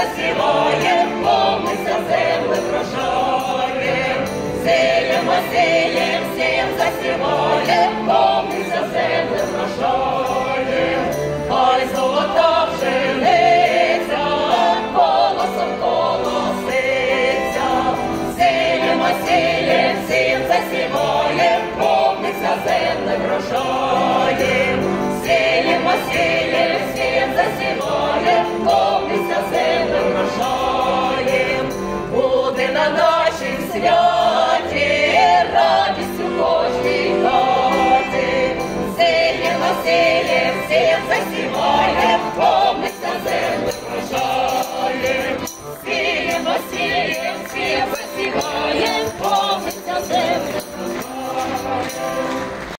засіваєм, повнися земли врожаєм, сієм, осієм, бути на нашій святі, радість у кожній хаті. на силі, сієм засіваєм, помнить на землю вражаєм. Сієм насиллям, сієм